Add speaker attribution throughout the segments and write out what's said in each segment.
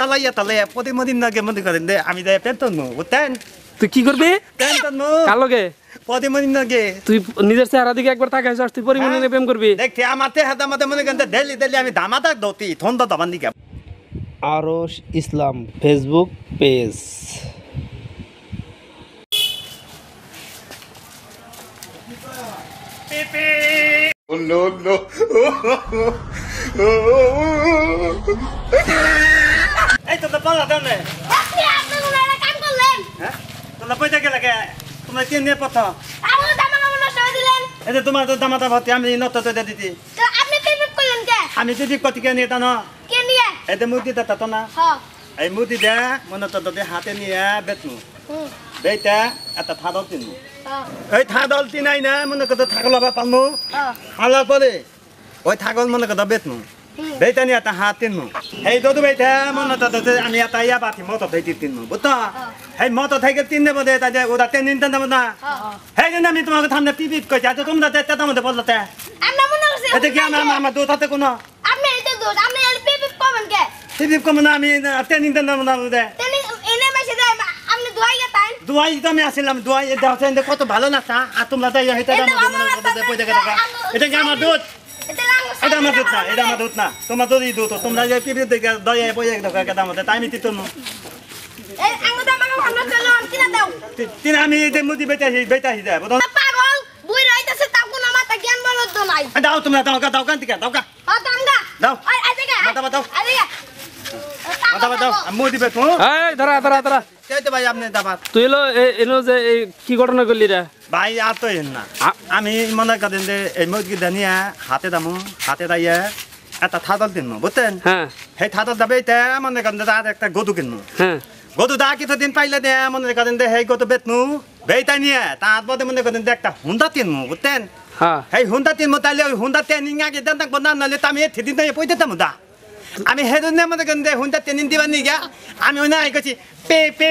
Speaker 1: তালাইয়া তালাইয়া প্রতি মদিন নাগে মনে করেন দে আমি যাই পেতন মু বুঝতেন
Speaker 2: তুই কি করবি?
Speaker 1: পেতন মু।
Speaker 2: কার লগে
Speaker 1: প্রতি মদিন নাগে
Speaker 2: তুই নিজের চেহারা দিকে একবার তাকাইছ তুই পরিমাণে। প্রেম করবি।
Speaker 1: দেখতে আমার তে হাতে আমাদের মনে করেন ডেলি ডেলি আমি দামাদাক দতি থন্দ দাবান দিকে
Speaker 2: আরশ ইসলাম ফেসবুক পেজ।
Speaker 1: এই তো পালা দাও না।
Speaker 3: আপনি আপনার ওনারা কাম করলেন।
Speaker 1: হ্যাঁ? তোমরা পয়সা কে? লাগে তোমরা কি নিয়ে পথ
Speaker 3: আমার জামা কাপড় নষ্ট দিলেন।
Speaker 1: এই যে তোমার তো দামাতা ভর্তি আমি নত তো দিয়ে দিতি
Speaker 3: আপনি পেমেন্ট করলেন কে?
Speaker 1: আমি যদি কতি কে নিয়ে না?
Speaker 3: কে নিয়ে?
Speaker 1: এতে মূর্তি তা তো না।
Speaker 3: হ্যাঁ
Speaker 1: এই মূর্তি দে মনে তো হাতে নিয়ে বেতনু
Speaker 3: হুম।
Speaker 1: বেইটা একটা থাদল তিনু এই থাদল তিনাই না মনে করতে থাকল বা
Speaker 3: হ্যাঁ
Speaker 1: হালার পরে ওই থাকল মনে করতে বেতনু
Speaker 3: হুম।
Speaker 1: বেইটা নিয়ে একটা হাত তিনু এই দদু বেইটা মনে তো আমি একটা ইয়া বাতি মতো থাকি তিনু বুঝতো এই মতো থেকে তিন দেবো দে ওটা তিন দিন দেবো না। এই জন্য আমি তোমাকে থামনে পিপিপ কইছি আচ্ছা তোমরা তেতার মধ্যে বলতে
Speaker 3: আমরা মনে করছি
Speaker 1: এতে কি আমার আমার দু হাতে কোনো?
Speaker 3: আপনি এটা দোষ আপনি এর পেমেন্ট কে?
Speaker 1: পিপিপ কম আমি তিন দিন দেবো না দে
Speaker 3: তেনি এনে মেসে দেয় আপনি দোয়াই
Speaker 1: আমি আসছিলাম দুয়াই দেওয়া কত ভালো না তা আর তোমরা তো হেঁটে
Speaker 3: এটা
Speaker 1: এটা কি আমার দুধ?
Speaker 3: এটা
Speaker 1: এটা আমার দুধ না এটা আমার দুধ না। তোমার দুধই দুধ তোমরা যে পিপি দেখে দয়া পয়সা টাকা কেটে আমাদের। তাই আমি তিতো তিন আমি যে মুদি বেটাছি বেটাছি যায় বুঝো
Speaker 3: পাগল বুই রইতাছে তাও কোনো মাথা জ্ঞান বলদ নাই।
Speaker 1: দাও তোমরা দাও দাও কান থেকে দাও কা
Speaker 3: হ্যাঁ দামগা
Speaker 1: দাও। মাথা।
Speaker 3: আইতে
Speaker 1: মাথা দাও মুদি বেটো
Speaker 2: এই ধরা ধরা ধরা।
Speaker 1: ভাই আপনি দাবাত?
Speaker 2: তুই এলো এ- এনো যে কি ঘটনা করলি রে?
Speaker 1: ভাই আর তো না। আমি মনে করেন যে এই মুরগি দানিয়া হাতে দামু হাতে দাইয়া একটা থাদল কিনবো বুঝতেন
Speaker 2: হ্যাঁ।
Speaker 1: সেই থাদল দাবে এটা মনে করেন আর একটা গদু কিনবো
Speaker 2: হ্যাঁ।
Speaker 1: গদু দা কিছু দিন পাইলে দে মনে করেন যে সেই গদু বেতনু বেইতা নিয়ে তার পদে মনে করেন যে একটা হুন্দা তিনমু বুঝতেন
Speaker 2: হ্যাঁ।
Speaker 1: সেই হুন্দা তিনমু তাইলে ওই হুন্দা ট্রেনিং আগে দেন না নাহলে আমি এথিদিন তো পয়সা দাম দা। আমি সেদিনে মনে করেন যে হুন্দা ট্রেনিং দিবার নিগা আমি ওই না কইছি পে পে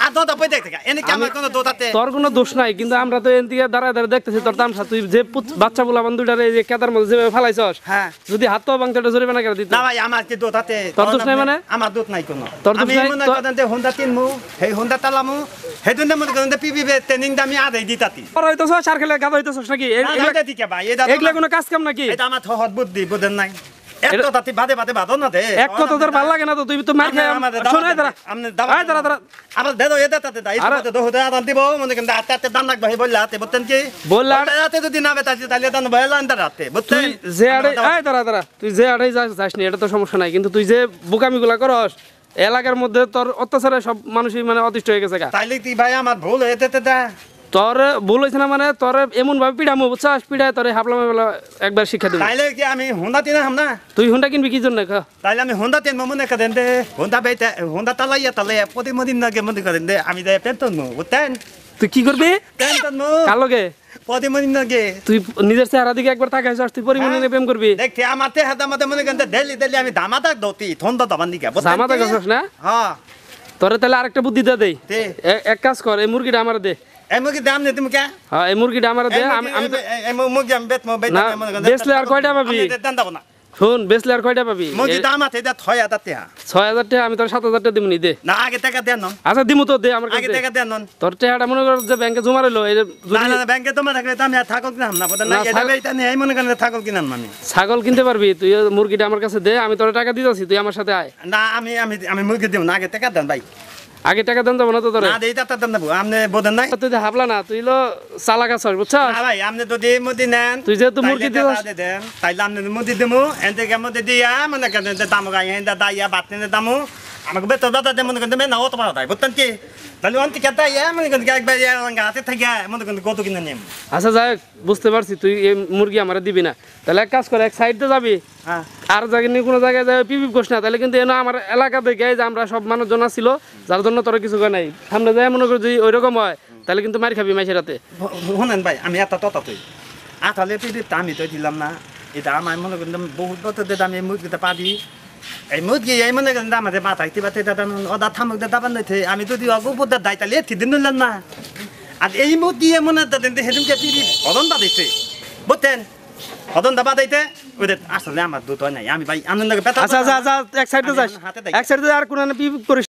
Speaker 1: আর দোতা পয়সা দেখা এনেকে আমার কোনো দোতাতে
Speaker 2: তোর কোনো দোষ নাই কিন্তু আমরা তো এন থেকে দাঁড়ায় দাঁড়ায় দেখতেছি তোর তামসা তুই যে বাচ্চা বলা বন্ধুটারে এই যে কেদার মধ্যে যেভাবে ফালাইছস
Speaker 1: হ্যাঁ।
Speaker 2: যদি হাত তো ভাঙতে এটা জরিমানা করে দিত।
Speaker 1: না ভাই আমার কি দোতাতে
Speaker 2: তোর দোষ নাই মানে?
Speaker 1: আমার দোষ নাই কোনো।
Speaker 2: তোর দোষ
Speaker 1: আমি
Speaker 2: নাই?
Speaker 1: মনে করেন যে হুন্দা তিনমু সেই হুন্দা তালামু। সেদিনে মনে করেন যে পিপি ট্রেনিং দামি আদাই দিতাতি
Speaker 2: তোর হইতেছস আর খেলে গাদা হইতেছস নাকি? এ-
Speaker 1: না,
Speaker 2: এগুলা-
Speaker 1: দিকে ভাই, তো
Speaker 2: এগুলা
Speaker 1: না-
Speaker 2: কোনো কাজ কাম নাকি?
Speaker 1: এটা আমার সহজ বুদ্ধি বুঝেন নাই। এত দে।
Speaker 2: এক তোর ভালো লাগে না তো তুই তো মার খেয়ে শোনাই দাঁড়া।
Speaker 1: আমনে
Speaker 2: আয় দাঁড়া দাঁড়া।
Speaker 1: আবার দেদো এটা তাতে দাই আদান দিব মনে করেন আতে আতে দান রাখবা হে বললা আতে বুঝতেন কি?
Speaker 2: বললা-
Speaker 1: রাতে যদি না বেতা তাহলে দান বুঝতেন
Speaker 2: যে আয় দাঁড়া দাঁড়া তুই যে আড়াই যাস যাস নি এটা তো সমস্যা নাই কিন্তু তুই যে বোকামিগুলা করস এলাকার মধ্যে তোর অত্যাচারে সব মানুষই মানে অতিষ্ঠ হয়ে গেছে
Speaker 1: তাইলে তুই ভাই আমার ভুল হয়েছে তে দা?
Speaker 2: তোর ভুল হয়েছে না মানে তোর এমন ভাবে পিড়ামো বুঝছাস? পিড়ায় তোর হাবলা মাবলা একবার শিক্ষা দেবো।
Speaker 1: তাইলে কি আমি হুন্ডা তিনা হাম না?
Speaker 2: তুই হুন্ডা কিনবি কি জন্য খা
Speaker 1: তাইলে আমি হুন্ডা তিন মনে করেন দে। হুন্ডা বেতে হুন্ডা তালাইয়া তালাইয়া প্রতি মদিন নাগে মনে করেন দে। আমি পেতন মু বুঝতেন?
Speaker 2: তুই কি করবি?
Speaker 1: পেতন মু
Speaker 2: কার লগে?
Speaker 1: প্রতি মদিন না নাগে
Speaker 2: তুই নিজের চেহারা দিকে একবার তাকাইছ তুই পরিমাণে
Speaker 1: হ্যাঁ।
Speaker 2: প্রেম করবি।
Speaker 1: দেখতে আমার তে হাতে আমাদের মনে করেন ডেলি ডেলি আমি দামাদাক দতি থন্দ দাবান দিকে
Speaker 2: জামা দেখাছস না?
Speaker 1: হ্যাঁ।
Speaker 2: তোরে তাহলে আরেকটা বুদ্ধি দে দেই। এক কাজ কর এই মুরগিটা আমার দে।
Speaker 1: এই মুরগি দাম নে তুমি কে?
Speaker 2: হ্যাঁ এই মুরগিটা আমার দে আমি আমি
Speaker 1: মুরগি আমি বেচমো বেচমো
Speaker 2: না, বেচলে আর কয়টা পাবি?
Speaker 1: দাম দাও না।
Speaker 2: শুন বেচলে আর কয়টা পাবি? এ-
Speaker 1: দাম আছে এটা ছয় হাজার টাকা
Speaker 2: ছয় হাজার টাকা আমি তোর সাত হাজার টাকা দিবনি দে।
Speaker 1: না আগে টাকা দেন নন।
Speaker 2: আচ্ছা দিমু তো দে আমার
Speaker 1: আগে টাকা দেন নন।
Speaker 2: তোর টাকাটা মনে কর যে ব্যাংকে জমা রইল এই
Speaker 1: না না না, ব্যাংকে তোমার থাকলে তো আমি আর থাকল কিনাম না বোধহয় না
Speaker 2: না,
Speaker 1: এটা বেইতা নেই এই মনে করেন থাকল কিনাম আমি
Speaker 2: ছাগল কিনতে পারবি তুই মুরগিটা আমার কাছে দে আমি তোর টাকা দিতেছি তুই আমার সাথে আয়।
Speaker 1: না আমি আমি আমি মুরগি দিব না আগে টাকা দেন ভাই।
Speaker 2: আগে টাকা দাম যাব না তো তোর?
Speaker 1: না দেই তা দেন দেবো। আপনি বোধন নাই?
Speaker 2: তুই যে হাবলা না তুই লো চালাক আছস বুঝছস?
Speaker 1: না ভাই আপনি যদি মুদি নেন
Speaker 2: তুই যে
Speaker 1: তো
Speaker 2: মুরগি
Speaker 1: দিও
Speaker 2: দিবস-
Speaker 1: দে তাই তাইলে আপনি মুদি দিমু এনতে কে মুদি দিয়া মানে কেন দাম গাই হেন্দা দাইয়া বাতনে দামু। আমাকে বেতন দাদা দে কেন করেন মেনা অত পাওয়া তাই বুঝতেন কি? তাহলে অন্তি একবার হাতে থাকে মনে করেন কত কিনে নিম।
Speaker 2: আচ্ছা যাই বুঝতে পারছি তুই এই মুরগি আমার দিবি না। তাহলে এক কাজ কর এক সাইডে যাবি।
Speaker 1: হ্যাঁ।
Speaker 2: আর জায়গায় নিয়ে কোনো জায়গায় যাবে পিপিপ কোস না তাহলে কিন্তু এনে আমার এলাকা দেখে যে আমরা সব মানুষজন ছিল যার জন্য তোরা কিছু নাই। সামনে যায় মনে করি যদি ওইরকম হয় তাহলে কিন্তু মার খাবি মাইসের রাতে
Speaker 1: শুনেন ভাই আমি এটা তত তুই। আঠালে আমি তো দিলাম না। এটা আমার মনে করেন বহুত বছর আমি মুরগিটা পাবি এই মুরগি এই মনে করেন আমাদের মাথা কিবা দাদা অদা থামক দাদা নয় আমি যদি অগুপুর দায় তাহলে এটি দিন নিলাম না। আর এই মুরগি মনে দাদা সেদিনকে পিড়ি অদন্তা দিচ্ছে বুঝতেন হদন দাবা দিতে ওদের আসলে আমার হয় নাই। আমি ভাই আনন্দকে পেতা
Speaker 2: আচ্ছা আচ্ছা আচ্ছা এক সাইডে যাস। এক সাইডে আর কোনো পিপিপ করিস